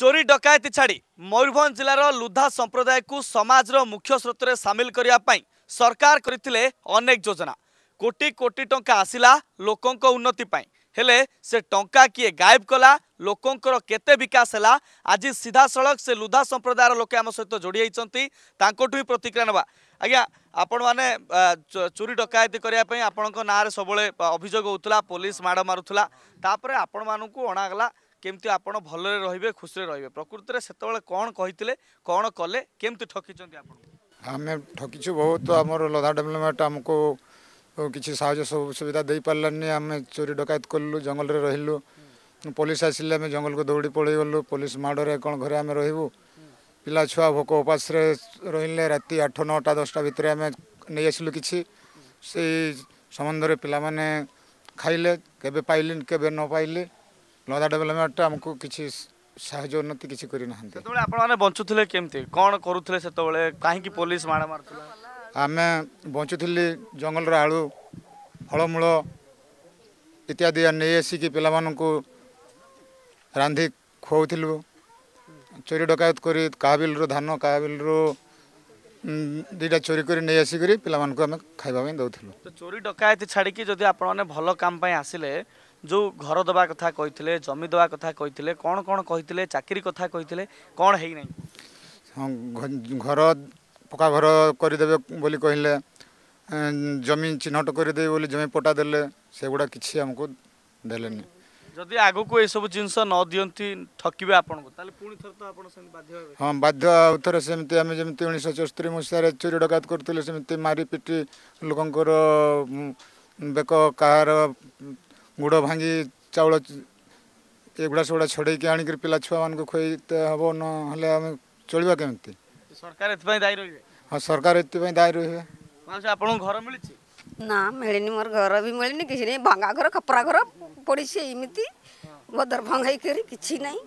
ଚୋରୀ ଡକାୟତି ଛାଡ଼ି ମୟୂରଭଞ୍ଜ ଜିଲ୍ଲାର ଲୁଧା ସମ୍ପ୍ରଦାୟକୁ ସମାଜର ମୁଖ୍ୟ ସ୍ରୋତରେ ସାମିଲ କରିବା ପାଇଁ ସରକାର କରିଥିଲେ ଅନେକ ଯୋଜନା କୋଟି କୋଟି ଟଙ୍କା ଆସିଲା ଲୋକଙ୍କ ଉନ୍ନତି ପାଇଁ ହେଲେ ସେ ଟଙ୍କା କିଏ ଗାଏବ କଲା ଲୋକଙ୍କର କେତେ ବିକାଶ ହେଲା ଆଜି ସିଧାସଳଖ ସେ ଲୁଧା ସମ୍ପ୍ରଦାୟର ଲୋକେ ଆମ ସହିତ ଯୋଡ଼ି ଯାଇଛନ୍ତି ତାଙ୍କଠୁ ହିଁ ପ୍ରତିକ୍ରିୟା ନେବା ଆଜ୍ଞା ଆପଣମାନେ ଚୋରି ଡକାୟତି କରିବା ପାଇଁ ଆପଣଙ୍କ ନାଁରେ ସବୁବେଳେ ଅଭିଯୋଗ ହେଉଥିଲା ପୋଲିସ ମାଡ଼ ମାରୁଥିଲା ତାପରେ ଆପଣମାନଙ୍କୁ ଅଣାଗଲା কেমতি আপন ভালরে রহবে খুশিরে রহবে প্রকৃতরে সেতবেলে কোন কইতিলে কোন কলে কেমতি ঠকিছেন আপন আমি ঠকিছু বহুত আমার লধা ডেভেলপমেন্ট আমকো কিছু সাহায্য সুবিধা দেই পারলানি আমি চোরি ডকায়ত কলু জঙ্গলরে রহিলু পুলিশ আসলে আমি জঙ্গল কো দৌড়ি পড়ে গলু পুলিশ মাড়রে কোন ঘরে আমি রহিবু পিলা ছুয়া ভোক উপাসরে রহিলে রাতি ରାତି ଆଠ ନଅଟା ভিতরে আমি নিয়ে ନେଇ ଆସିଲୁ সেই ସେଇ পিলা মানে খাইলে কেবে ପାଇଲେ কেবে ন ପାଇଲେ ଲନ୍ଦା ଡେଭଲପମେଣ୍ଟରେ ଆମକୁ କିଛି ସାହାଯ୍ୟ ଉନ୍ନତି କିଛି କରିନାହାନ୍ତି ସେତେବେଳେ ଆପଣମାନେ ବଞ୍ଚୁଥିଲେ କେମିତି କ'ଣ କରୁଥିଲେ ସେତେବେଳେ କାହିଁକି ପୋଲିସ ମାଡ଼ ମାରୁଥିଲା ଆମେ ବଞ୍ଚୁଥିଲି ଜଙ୍ଗଲର ଆଳୁ ଫଳମୂଳ ଇତ୍ୟାଦି ନେଇ ଆସିକି ପିଲାମାନଙ୍କୁ ରାନ୍ଧି ଖୁଆଉଥିଲୁ ଚୋରି ଡକାୟତ କରି କାହାବିଲରୁ ଧାନ କାହାବିଲରୁ ଦୁଇଟା ଚୋରି କରି ନେଇ ଆସିକରି ପିଲାମାନଙ୍କୁ ଆମେ ଖାଇବା ପାଇଁ ଦେଉଥିଲୁ ଚୋରି ଡକାୟତି ଛାଡ଼ିକି ଯଦି ଆପଣମାନେ ଭଲ କାମ ପାଇଁ ଆସିଲେ ଯେଉଁ ଘର ଦେବା କଥା କହିଥିଲେ ଜମି ଦେବା କଥା କହିଥିଲେ କ'ଣ କ'ଣ କହିଥିଲେ ଚାକିରି କଥା କହିଥିଲେ କ'ଣ ହେଇନାହିଁ ହଁ ଘର ପକ୍କା ଘର କରିଦେବେ ବୋଲି କହିଲେ ଜମି ଚିହ୍ନଟ କରିଦେବେ ବୋଲି ଜମି ପଟା ଦେଲେ ସେଗୁଡ଼ା କିଛି ଆମକୁ ଦେଲେନି ଯଦି ଆଗକୁ ଏସବୁ ଜିନିଷ ନ ଦିଅନ୍ତି ଠକିବେ ଆପଣଙ୍କୁ ତାହେଲେ ପୁଣି ଥରେ ତ ଆପଣ ସେମିତି ବାଧ୍ୟ ହଁ ବାଧ୍ୟ ଆଉ ଥରେ ସେମିତି ଆମେ ଯେମିତି ଉଣେଇଶହ ଚଉସ୍ତରୀ ମସିହାରେ ଚୋରି ଡକାୟତ କରୁଥିଲେ ସେମିତି ମାରିପିଟି ଲୋକଙ୍କର ବେକ କାହାର ଗୁଡ଼ ଭାଙ୍ଗି ଚାଉଳ ଏଗୁଡ଼ା ସେଗୁଡ଼ା ଛଡ଼େଇକି ଆଣିକରି ପିଲା ଛୁଆମାନଙ୍କୁ ଖୁଆଇ ହେବ ନହେଲେ ଆମେ ଚଳିବା କେମିତି ସରକାର ଏଥିପାଇଁ ଦାୟୀ ରହିବେ ହଁ ସରକାର ଏଥିପାଇଁ ଦାୟୀ ରହିବେ ଆପଣଙ୍କୁ ଘର ମିଳିଛି ନା ମିଳିନି ମୋର ଘର ବି ମିଳିନି କିଛି ନାହିଁ ଭଙ୍ଗା ଘର ଖପରା ଘର ପଡ଼ିଛି ଏମିତି ବଦର ଭଙ୍ଗା ହେଇକରି କିଛି ନାହିଁ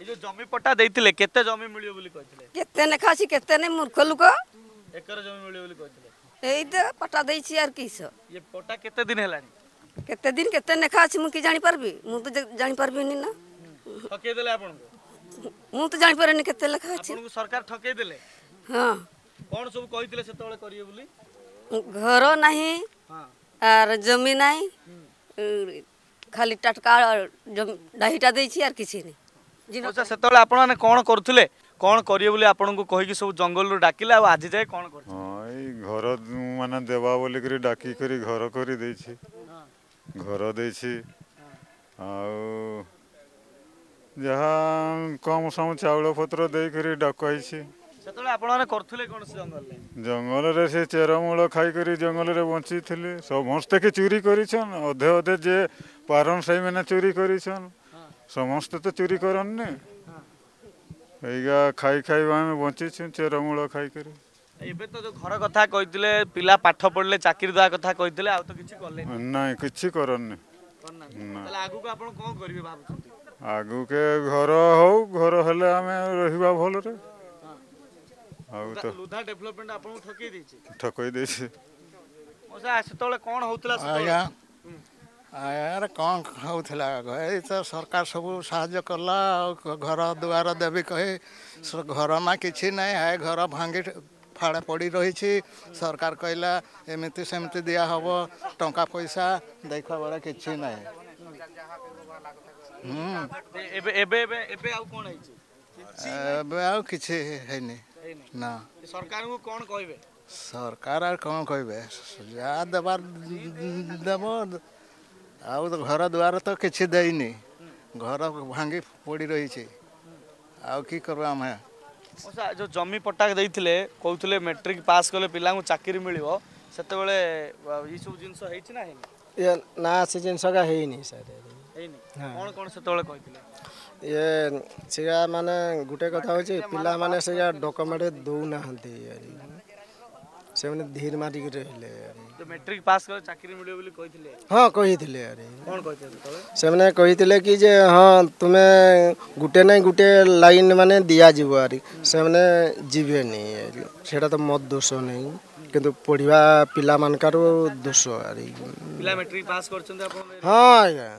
ଏ ଯୋଉ ଜମି ପଟ୍ଟା ଦେଇଥିଲେ କେତେ ଜମି ମିଳିବ ବୋଲି କହିଥିଲେ କେତେ ଲେଖା ଅଛି କେତେ ନାହିଁ ମୂର୍ଖ ଲୋକ ଏକର ଜମି ମିଳିବ ବୋଲି କହିଥିଲେ ଏଇ ତ ପଟ୍ଟା ଦେଇଛି ଆଉ କିସ ଇଏ ପଟ୍ଟା କେତେ ଦିନ ହେଲାଣି କେତେ ଦିନ କେତେ ନେଖା ଅଛି ମୁଁ କି ଜାଣିପାରିବି ମୁଁ ତ ଜାଣିପାରିବିନି ନା ଠକେଇ ଦେଲେ ଆପଣଙ୍କୁ ମୁଁ ତ ଜାଣିପାରେନି କେତେ ଲେଖା ଅଛି ଆପଣଙ୍କୁ ସରକାର ଠକେଇ ଦେଲେ ହଁ କ'ଣ ସବୁ କହିଥିଲେ ସେତେବେଳେ କରିବେ ବୋଲି ଘର ନାହିଁ আর জমি নাই খালি টাটকা ডাহিটা দিয়েছি আর কিছু নেই সেতবে আপনার কোণ করুলে কোণ করবে বলে আপনার কী সব জঙ্গল ডাকিলে আজ যায় কোণ করছে এই ঘর মানে দেবা বলি ডাকি করে ঘর করে দিয়েছি ଘର ଦେଇଛି ଆଉ ଯାହା କମ୍ ସମ ଚାଉଳ ପତ୍ର ଦେଇକରି ଡକାଇଛି ଜଙ୍ଗଲରେ ସେ ଚେରମୂଳ ଖାଇକରି ଜଙ୍ଗଲରେ ବଞ୍ଚିଥିଲେ ସମସ୍ତେ କି ଚୋରି କରିଛନ୍ ଅଧେ ଅଧେ ଯିଏ ପାରନ୍ ସେଇମାନେ ଚୋରି କରିଛନ୍ ସମସ୍ତେ ତ ଚୋରି କରନ୍ନି ଖାଇବା ଆମେ ବଞ୍ଚିଛୁ ଚେରମୂଳ ଖାଇକରି ଏବେ ତ ଯୋଉ ଘର କଥା କହିଥିଲେ ପିଲା ପାଠ ପଢିଲେ ଚାକିରି ଦେବା କଥା କହିଥିଲେ ଆଉ ତ କିଛି କଲେ ନାଇଁ କିଛି କରନି ତାହେଲେ ଆଗକୁ ଆପଣ କ'ଣ କରିବେ ଆଗକୁ ଘର ହଉ ଘର ହେଲେ ଆମେ ରହିବା ଭଲରେ ଆଉ ତ ଲୁଧା ଡେଭଲପମେଣ୍ଟ ଆପଣଙ୍କୁ ଠକେଇ ଦେଇଛି ଠକେଇ ଦେଇଛି ସେତେବେଳେ କ'ଣ ହଉଥିଲା ଆଜ୍ଞା ଆରେ କ'ଣ ହେଉଥିଲା ଏଇ ତ ସରକାର ସବୁ ସାହାଯ୍ୟ କଲା ଆଉ ଘର ଦୁଆର ଦେବି କହି ଘର ନା କିଛି ନାହିଁ ଆଏ ଘର ଭାଙ୍ଗି ଫାଳେ ପଡ଼ି ରହିଛି ସରକାର କହିଲା ଏମିତି ସେମିତି ଦିଆହେବ ଟଙ୍କା ପଇସା ଦେଖାବାର କିଛି ନାହିଁ ଏବେ ଆଉ କିଛି ହେଇନି ନା ସରକାରଙ୍କୁ କ'ଣ କହିବେ ସରକାର ଆଉ କ'ଣ କହିବେ ଯାହା ଦେବାର ଦେବ ଆଉ ଘର ଦ୍ୱାର ତ କିଛି ଦେଇନି ଘର ଭାଙ୍ଗି ପଡ଼ି ରହିଛି ଆଉ କି କରିବା ଆମେ जो जमी पट्टा देते कहते मेट्रिक पास कले पिला चाकरी मिल सेत ये सब जिन ना से जिन सर কোন কোন সেতবেলে কইতিলে ইয়ে সেগা মানে গুটে কথা হচ্ছে পিলা মানে সেগা ডকুমেন্ট দৌ নাহান্তি সেমানে ধীর মারিকি রহিলে তো ম্যাট্রিক পাস করে চাকরি মিলিব বলি কইছিলে হ্যাঁ কইছিলে আরে কোন কইছিলে সেমানে কইছিলে কি যে হ্যাঁ তুমি গুটে নাই গুটে লাইন মানে দিয়া যাব আরে সেমানে জিবে নি সেটা তো মত দোষ নেই কিন্তু পড়িবা পিলা মানকার দোষ আরে পিলা ম্যাট্রিক পাস করছেন আপন হ্যাঁ আজ্ঞা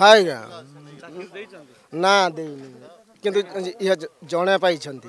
হ্যাঁ আজ্ঞা না দেইনি কিন্তু ইয়া জনে পাইছন্তি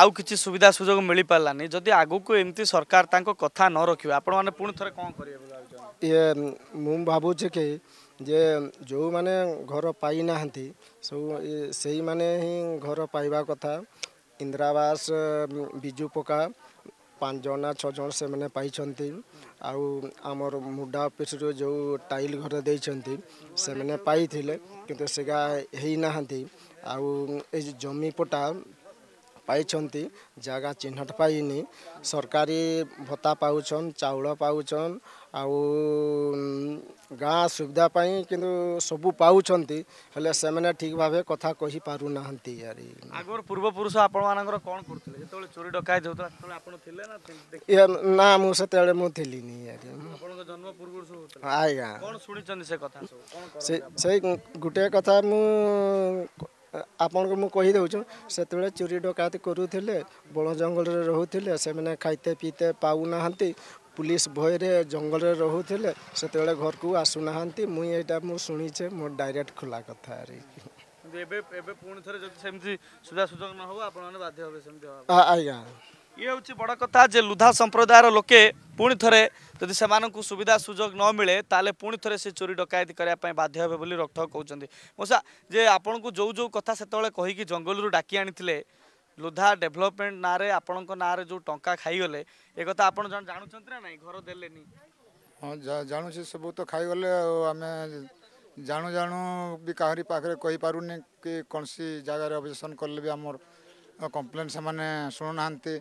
आउ कि सुविधा सुजोग मिल पार्लानी जदि आग को एमती सरकार कथ न रखे आप पुण थे कौन कर भावचे कि जे जो मैंने घर पाई सब से मैंने घर पाइबा कथा इंदिरावास विजु पका पाँच छज से मैंने पाई आम मुडा अफिस जो टाइल घर दे मैंने कि जमीपटा ପାଇଛନ୍ତି ଜାଗା ଚିହ୍ନଟ ପାଇନି ସରକାରୀ ଭତ୍ତା ପାଉଛନ୍ ଚାଉଳ ପାଉଛନ୍ ଆଉ ଗାଁ ସୁବିଧା ପାଇଁ କିନ୍ତୁ ସବୁ ପାଉଛନ୍ତି ହେଲେ ସେମାନେ ଠିକ୍ ଭାବେ କଥା କହିପାରୁନାହାନ୍ତି ଆରେ ଆଗର ପୂର୍ବପୁରୁଷ ଆପଣମାନଙ୍କର କ'ଣ କରୁଥିଲେ ଯେତେବେଳେ ଚୋରି ଡକାୟତ ହେଉଥିଲା ସେତେବେଳେ ଆପଣ ଥିଲେ ନା ନା ମୁଁ ସେତେବେଳେ ମୁଁ ଥିଲିନି ଆରେ ଆପଣଙ୍କ ଜନ୍ମ ପୂର୍ବରୁ ଆଜ୍ଞା କ'ଣ ଶୁଣିଛନ୍ତି ସେ କଥା ସେ ସେଇ ଗୋଟିଏ କଥା ମୁଁ ଆପଣଙ୍କୁ ମୁଁ କହିଦେଉଛୁ ସେତେବେଳେ ଚୋରି ଡକାୟତି କରୁଥିଲେ ବଣ ଜଙ୍ଗଲରେ ରହୁଥିଲେ ସେମାନେ ଖାଇତେ ପିଇତେ ପାଉନାହାନ୍ତି পুলিশ ভয়রে জঙ্গলে রহুলে সেতবে ঘরকু আসু না মুই এটা মু শুনিছে মো ডাইরেক্ট খোলা কথা আর এবে এবে পুনি থরে যদি সেমতি সুবিধা সুযোগ ন হবো আপনারা বাধ্য হবে সেমতি হবা ଇଏ ହେଉଛି ବଡ଼ କଥା ଯେ ଲୁଧା ସମ୍ପ୍ରଦାୟର ଲୋକେ ପୁଣି ଥରେ ଯଦି ସେମାନଙ୍କୁ ସୁବିଧା ସୁଯୋଗ ନ ମିଳେ ତାହେଲେ ପୁଣି ଥରେ ସେ ଚୋରି ଡକାୟତି କରିବା ପାଇଁ ବାଧ୍ୟ ହେବେ ବୋଲି ରକ୍ଠକ କହୁଛନ୍ତି ମଉସା ଯେ ଆପଣଙ୍କୁ ଯେଉଁ ଯେଉଁ କଥା ସେତେବେଳେ କହିକି ଜଙ୍ଗଲରୁ ଡାକି ଆଣିଥିଲେ ଲୁଧା ଡେଭଲପମେଣ୍ଟ ନାଁରେ ଆପଣଙ୍କ ନାଁରେ ଯେଉଁ ଟଙ୍କା ଖାଇଗଲେ ଏ କଥା ଆପଣ ଜାଣୁଛନ୍ତି ନା ନାହିଁ ଘର ଦେଲେନି ହଁ ଜାଣୁଛି ସବୁ ତ ଖାଇଗଲେ ଆଉ ଆମେ ଜାଣୁ ଜାଣୁ ବି କାହାରି ପାଖରେ କହିପାରୁନି କି କୌଣସି ଜାଗାରେ ଅବଜେକ୍ସନ୍ କଲେ ବି ଆମର କମ୍ପ୍ଲେନ୍ ସେମାନେ ଶୁଣୁନାହାନ୍ତି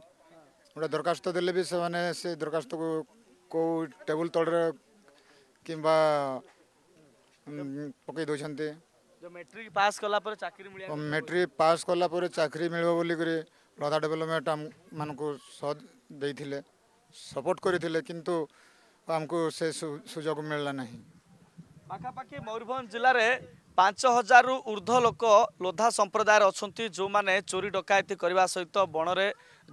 ଗୋଟେ ଦରଖାସ୍ତ ଦେଲେ ବି ସେମାନେ ସେ ଦରଖାସ୍ତକୁ କେଉଁ ଟେବୁଲ ତଳରେ କିମ୍ବା ପକେଇ ଦେଉଛନ୍ତି ମେଟ୍ରିକ ପାସ୍ କଲା ପରେ ଚାକିରି ମେଟ୍ରିକ ପାସ୍ କଲା ମିଳିବ ବୋଲିକରି ଲଦା ଡେଭଲପମେଣ୍ଟ ଆମ ମାନଙ୍କୁ ଦେଇଥିଲେ ସପୋର୍ଟ କରିଥିଲେ କିନ୍ତୁ ଆମକୁ ସେ ସୁଯୋଗ ମିଳିଲା ନାହିଁ ପାଖାପାଖି ମୟୂରଭଞ୍ଜ ଜିଲ୍ଲାରେ ପାଞ୍ଚ ହଜାରରୁ ଉର୍ଦ୍ଧ୍ୱ ଲୋକ ଲୋଧା ସମ୍ପ୍ରଦାୟରେ ଅଛନ୍ତି ଯେଉଁମାନେ ଚୋରି ଡକାୟତି କରିବା ସହିତ ବଣରେ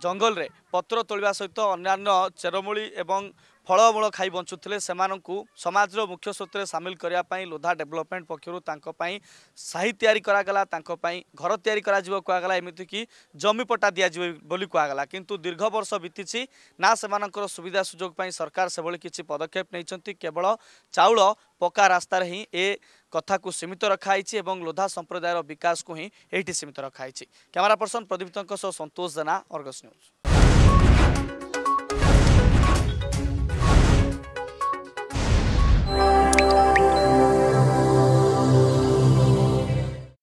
ଜଙ୍ଗଲରେ ପତ୍ର ତୋଳିବା ସହିତ ଅନ୍ୟାନ୍ୟ ଚେରମୂଳି ଏବଂ ଫଳମୂଳ ଖାଇ ବଞ୍ଚୁଥିଲେ ସେମାନଙ୍କୁ ସମାଜର ମୁଖ୍ୟ ସ୍ରୋତରେ ସାମିଲ କରିବା ପାଇଁ ଲୋଧା ଡେଭଲପମେଣ୍ଟ ପକ୍ଷରୁ ତାଙ୍କ ପାଇଁ ସାହି ତିଆରି କରାଗଲା ତାଙ୍କ ପାଇଁ ଘର ତିଆରି କରାଯିବ କୁହାଗଲା ଏମିତିକି ଜମିପଟା ଦିଆଯିବ ବୋଲି କୁହାଗଲା କିନ୍ତୁ ଦୀର୍ଘ ବର୍ଷ ବିତିଛି ନା ସେମାନଙ୍କର ସୁବିଧା ସୁଯୋଗ ପାଇଁ ସରକାର ସେଭଳି କିଛି ପଦକ୍ଷେପ ନେଇଛନ୍ତି କେବଳ ଚାଉଳ ପକ୍କା ରାସ୍ତାରେ ହିଁ ଏ कथा को सीमित रखाई और लोधा संप्रदायर विकास को ही ये सीमित रखाई camera person Pradipta Santosh Jena Argus news